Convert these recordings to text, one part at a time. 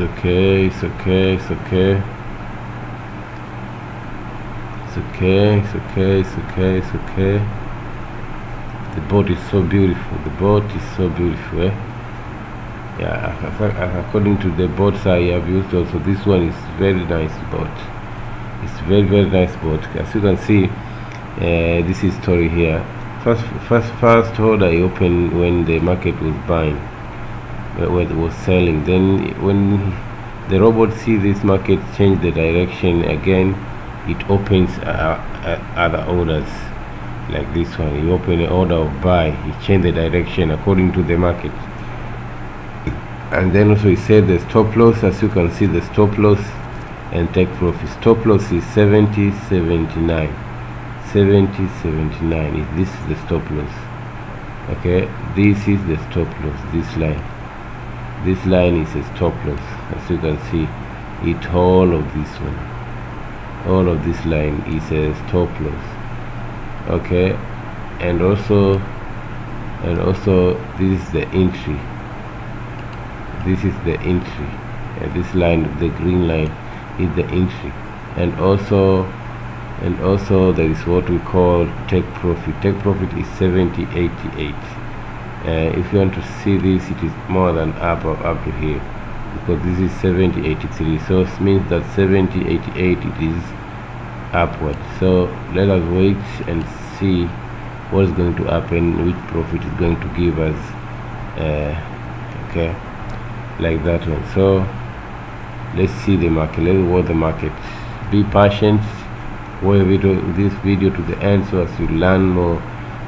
okay it's okay it's okay it's okay. It's okay it's okay it's okay it's okay. The boat is so beautiful the boat is so beautiful eh? yeah according to the boats I have used also this one is very nice boat. It's very very nice boat. As you can see uh, this is story here first first first order I opened when the market was buying uh, when it was selling. Then when the robot see this market change the direction again it opens uh, uh, other orders like this one. You open an order of buy you change the direction according to the market. And then also he said the stop loss as you can see the stop loss and take profit. Stop loss is 70 79 70 79 this is the stop loss okay? This is the stop loss this line. This line is a stop loss as you can see. It all of this one all of this line is a stop loss okay? And also and also this is the entry. This is the entry and this line the green line is the entry. And also and also there is what we call take profit. Take profit is 70 88 uh, if you want to see this it is more than up or up to here because this is 70 83 so it means that 70 88 it is upward so let us wait and see what is going to happen which profit is going to give us uh, okay like that one. So let's see the market. Let's watch the market. Be patient watch this video to the end so as you learn more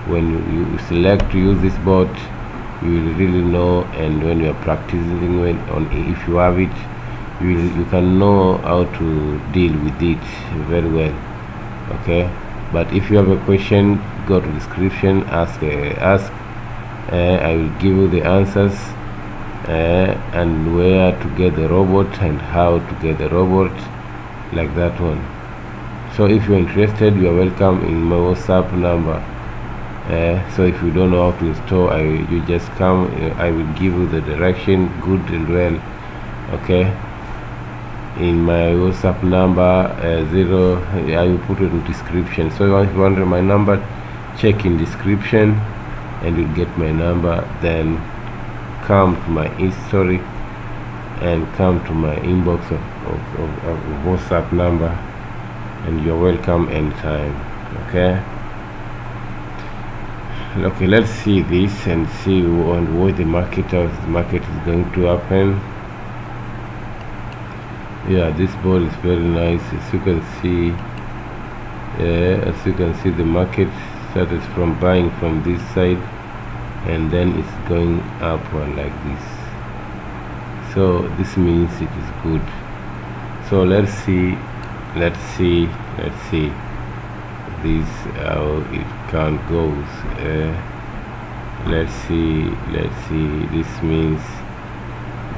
when you, you select to use this bot you will really know and when you are practicing when on if you have it you will, you can know how to deal with it very well okay? But if you have a question go to description ask uh, ask uh, I will give you the answers uh, and where to get the robot and how to get the robot like that one so if you're interested you are welcome in my whatsapp number. Uh, so if you don't know how to install I, you just come uh, I will give you the direction good and well okay? In my whatsapp number uh, zero I will put it in description. So if you want my number check in description and you'll get my number. Then come to my history and come to my inbox of, of, of, of whatsapp number and you're welcome anytime okay? Okay let's see this and see on what the market of the market is going to happen. Yeah this ball is very nice. As you can see as you can see the market started from buying from this side and then it's going upward like this. So this means it is good. So let's see let's see let's see. This how it can goes uh, let's see let's see. This means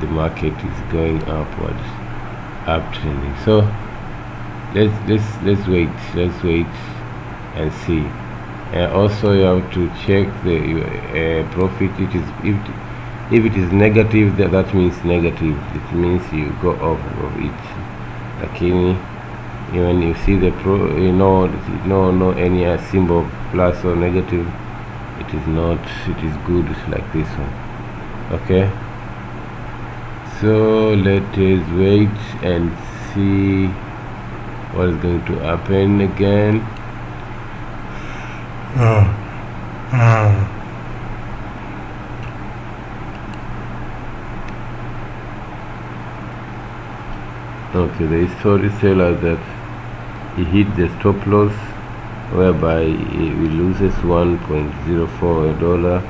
the market is going upward uptrending. So let's let's let's wait let's wait and see. And also you have to check the uh, profit. It is if if it is negative that, that means negative. It means you go off of it. Okay when you see the pro you know no no any uh, symbol plus or negative it is not it is good like this one. Okay? So let us wait and see what is going to happen again. Okay the story tell us that he hit the stop loss whereby he loses 1.04 dollar.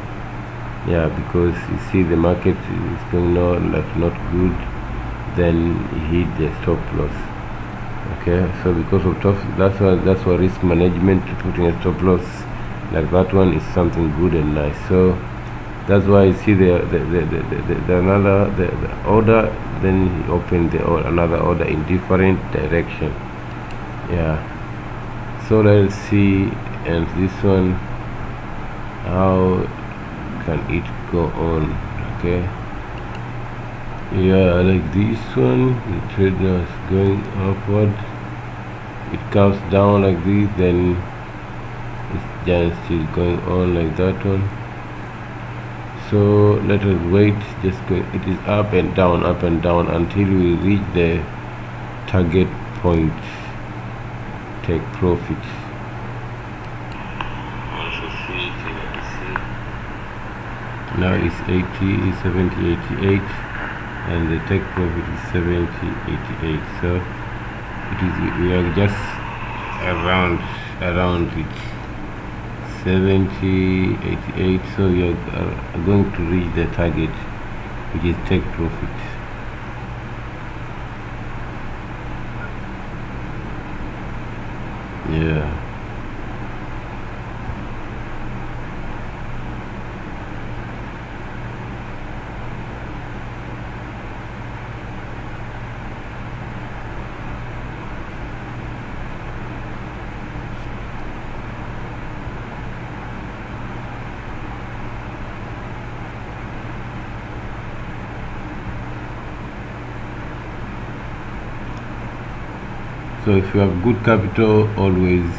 Yeah because you see the market is going on like not good then he hit the stop loss. Okay so because of tough that's why that's why risk management putting a stop loss like that one is something good and nice. So that's why you see the the, the, the, the, the another the, the order then he opened the another order in different direction yeah. So let's see and this one how can it go on? Okay. Yeah like this one. The trade is going upward. It comes down like this then it's just still going on like that one. So let us wait just go it is up and down up and down until we reach the target point take profit. Now it's 80 70 88 and the take profit is 70 88 so it is we are just around around it. 70 88 so we are going to reach the target which is take profit yeah if you have good capital always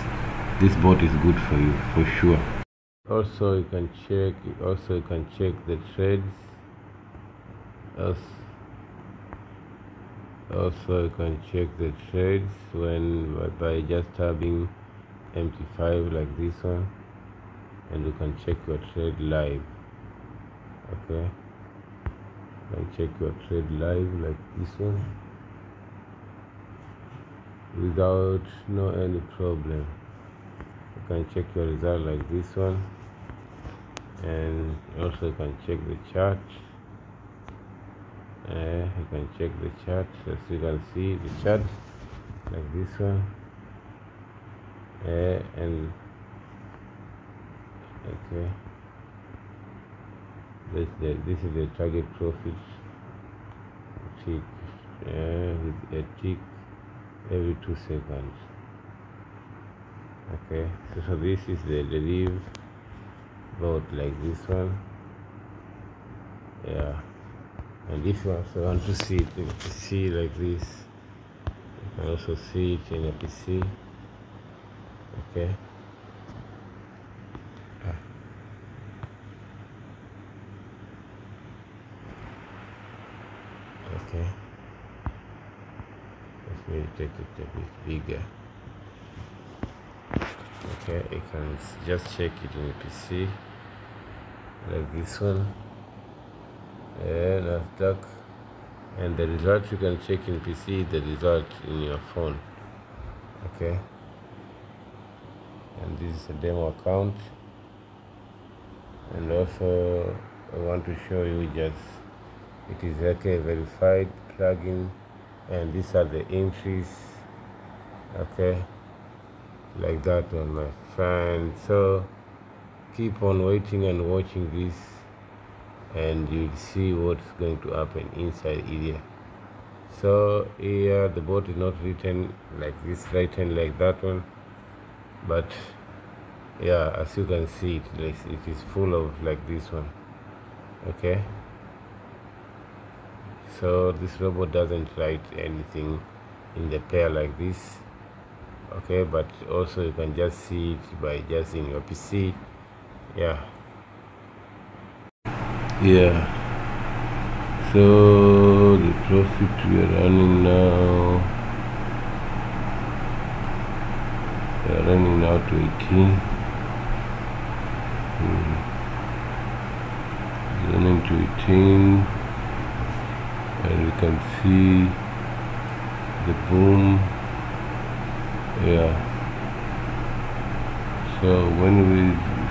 this bot is good for you for sure. Also you can check also you can check the trades. Also you can check the trades when by just tabbing mt5 like this one and you can check your trade live okay? You check your trade live like this one without no any problem. You can check your result like this one. And also you can check the chart. Uh, you can check the chart. As you can see the chart like this one. Uh, and okay. This the this is the target profit. Tick. Uh, a tick every two seconds okay so, so this is the leave boat like this one. Yeah and if you so I want to see it in PC like this you can also see it in a PC okay. Ah. okay me take it a bit bigger okay you can just check it in the PC like this one and Nasdaq and the result you can check in PC the result in your phone okay and this is a demo account and also I want to show you just it is okay verified plugin and these are the entries okay? Like that one my friend. So keep on waiting and watching this and you'll see what's going to happen inside here. So here the boat is not written like this written like that one. But yeah as you can see it it is full of like this one okay so this robot doesn't write anything in the pair like this okay? But also you can just see it by just in your PC yeah. Yeah. So the profit we are running now we are running now to 18 hmm. running to 18 and you can see the boom yeah so when we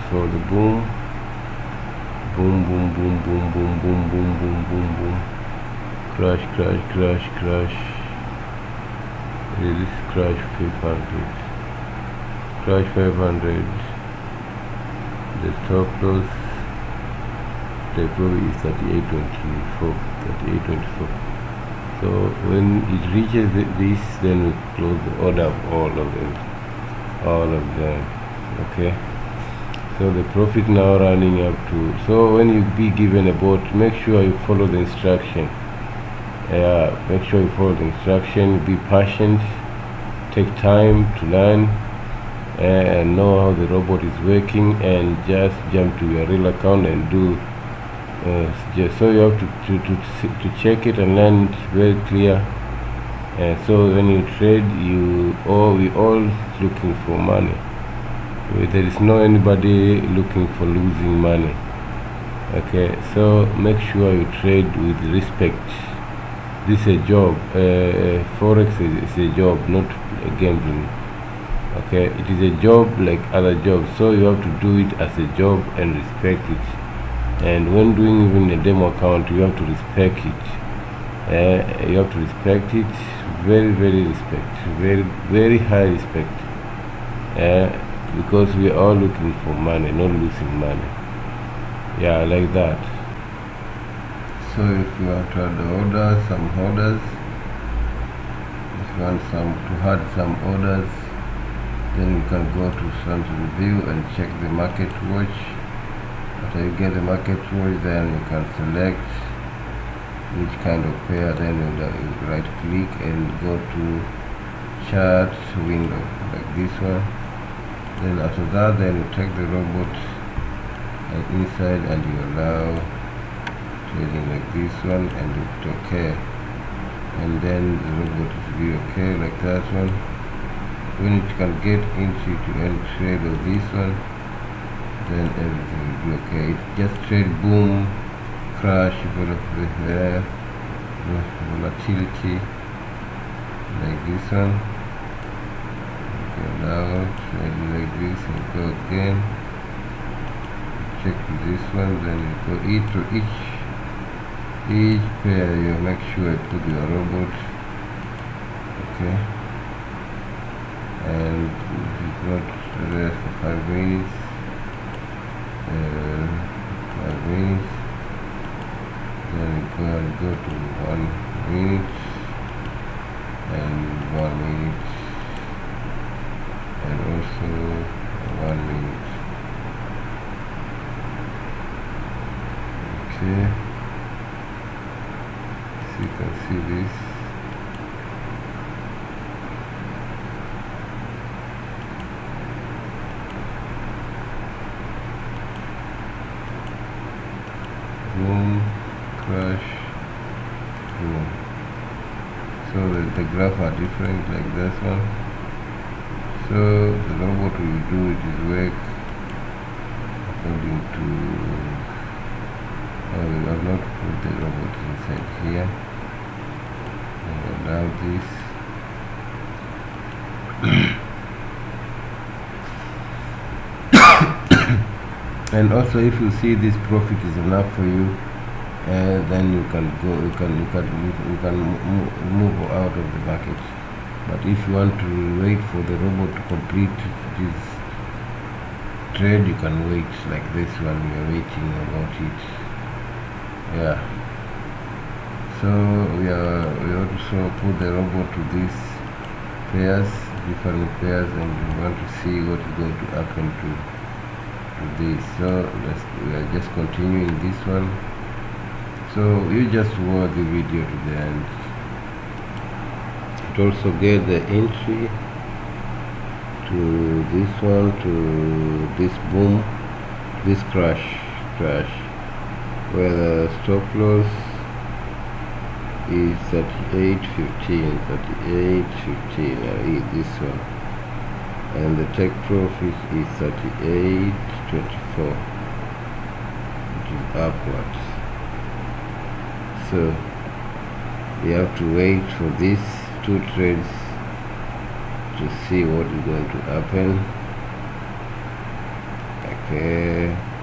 saw the boom boom boom boom boom boom boom boom boom boom boom crash crash crash crash this crash 500 crash 500 the top loss probably is 3824 3824 so when it reaches this then we close the order of all of them all of them okay? So the profit now running up to so when you be given a boat make sure you follow the instruction. Uh, make sure you follow the instruction be patient take time to learn and know how the robot is working and just jump to your real account and do uh, so you have to, to, to, to check it and learn it very clear. And so when you trade you all we all looking for money. There is no anybody looking for losing money. Okay so make sure you trade with respect. This is a job uh, uh forex is, is a job not a gambling. Okay it is a job like other jobs. So you have to do it as a job and respect it and when doing even a demo account you have to respect it. Uh, you have to respect it. Very very respect. Very very high respect. Uh, because we are all looking for money not losing money. Yeah like that. So if you want to add orders some orders if you want some to add some orders then you can go to Samsung View and check the market watch after you get the market watch then you can select which kind of pair then you right click and go to chart window like this one. Then after that then you take the robot and inside and you allow trading like this one and it's okay and then the robot is be okay like that one. When it can get into to end trade of this one then everything will be okay. Just trade boom crash volatility like this one. Go down maybe like this and go again. Check this one then you go each to each each pair. You make sure you put your robot. Okay. And it's not rest for five minutes uh, minutes then you go to one minute and one minute and also one minute okay so you can see this boom crash boom so the, graph are different like this one. So the robot will do its work according to uh, we have not put the robot inside here. And allow this. And also if you see this profit is enough for you uh, then you can go you can you can you can move out of the market but if you want to wait for the robot to complete this trade you can wait like this one we are waiting about it. Yeah. So we are we also put the robot to these pairs different pairs and we want to see what is going to happen to to this. So we are just continuing this one so you just watch the video to the end. It also get the entry to this one to this boom this crash crash where the stop loss is 38.15 38.15 I read this one. And the take profit is 38.24 which is upwards so we have to wait for these two trades to see what is going to happen. Okay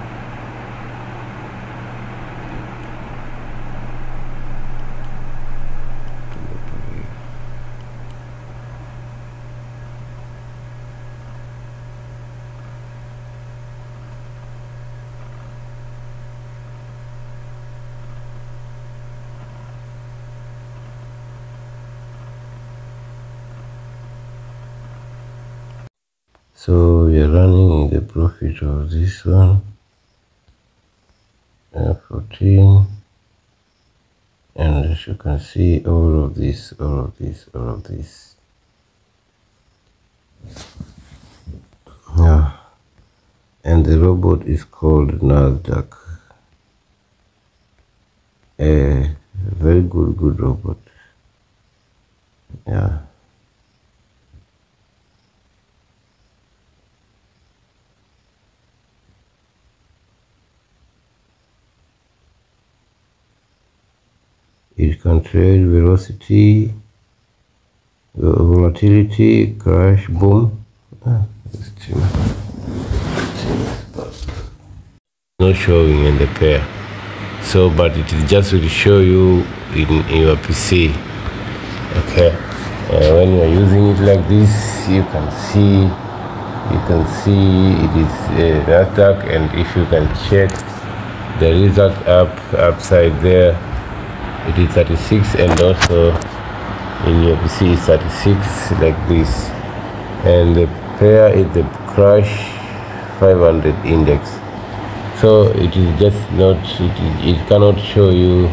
we are running in the profit of this one. Uh, 14 and as you can see all of this all of this all of this. Yeah and the robot is called Nasdaq. A very good good robot. Yeah It can trade velocity, volatility, crash, boom. Ah, not showing in the pair. So, but it is just to show you in, in your PC. Okay. Uh, when you are using it like this, you can see, you can see it is uh, Nasdaq, and if you can check the result up upside there it is 36 and also in your PC is 36 like this. And the pair is the crash 500 index. So it is just not it, it cannot show you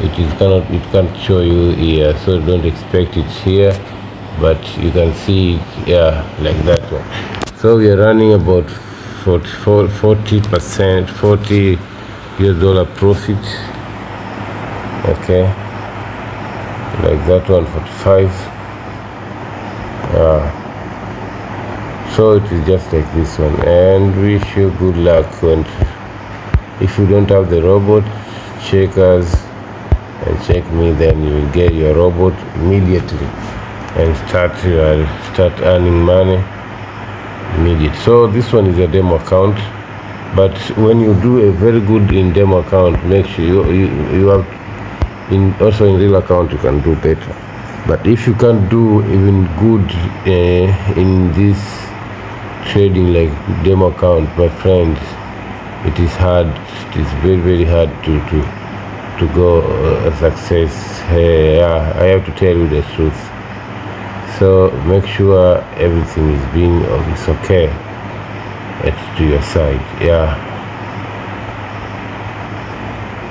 it is cannot it can't show you here. So don't expect it here but you can see it yeah like that one. So we are running about 40 percent 40 US dollar profit okay. Like that one 45 uh, so it is just like this one. And wish you good luck and if you don't have the robot check us and check me then you will get your robot immediately and start your start earning money immediate. So this one is a demo account but when you do a very good in demo account make sure you, you, you have in also in real account you can do better. But if you can't do even good uh, in this trading like demo account my friends it is hard it is very very hard to to to go uh, success. Hey, yeah i have to tell you the truth. So make sure everything is being oh, it's okay. It's to your side yeah.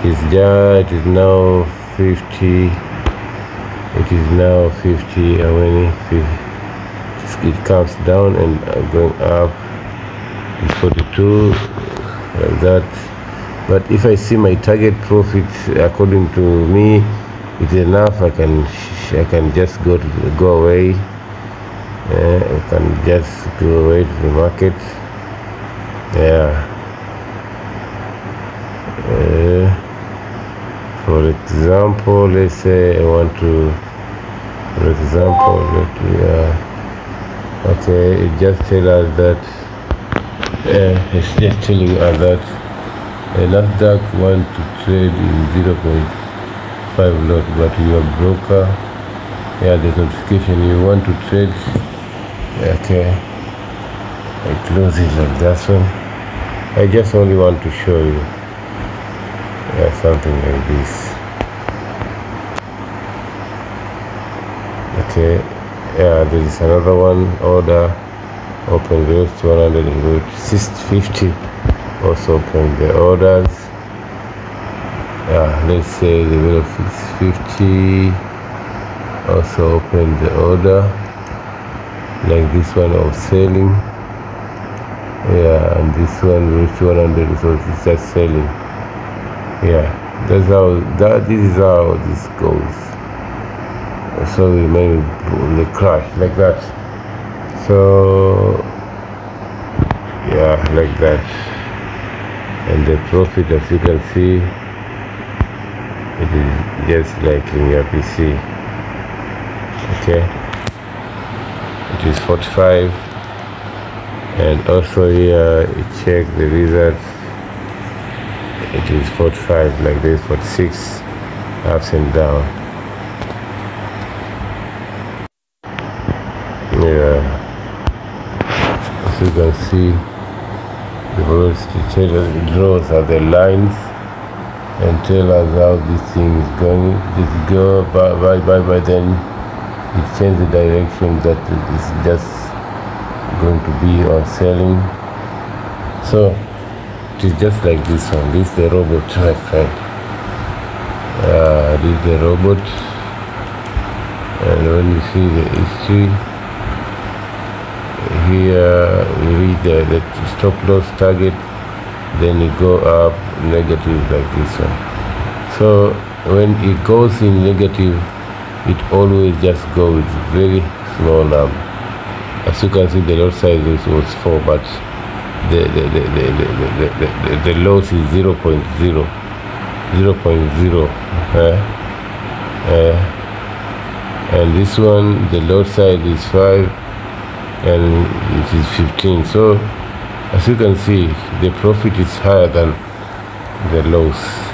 It's just it is now 50 it is now 50 how many 50 it comes down and going up it's 42 like that. But if I see my target profit according to me it's enough. I can I can just go to go away. Yeah, I can just go away to the market. Yeah. Uh, for example let's say I want to for example let me uh, okay it just tell us that uh, it's just telling us that a Nasdaq want to trade in 0.5 lot but your broker. Yeah the notification you want to trade. Okay. I close it like that one. I just only want to show you yeah something like this. Okay yeah there is another one order open route 100 route 650 also open the orders. Yeah let's say the middle 650 also open the order like this one of selling. Yeah and this one route 100 so it's just selling yeah that's how that this is how this goes. So we made the crash like that. So yeah like that. And the profit as you can see it is just like in your PC okay? It is 45 and also here check the results it is 45 like this 46 ups and down. Yeah. As you can see the velocity draws are the lines and tell us how this thing is going. Just go by by by by then it changes the direction that it is just going to be on selling. So it is just like this one. This is the robot my friend uh, this is the robot. And when you see the history here we read the, the stop loss target then it go up negative like this one. So when it goes in negative it always just goes very small number as you can see the lot size was 4 but the the, the, the, the, the, the, the loss is 0, 0.0 0 0.0 uh, uh, and this one the low side is 5 and it is 15 so as you can see the profit is higher than the loss